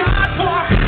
God for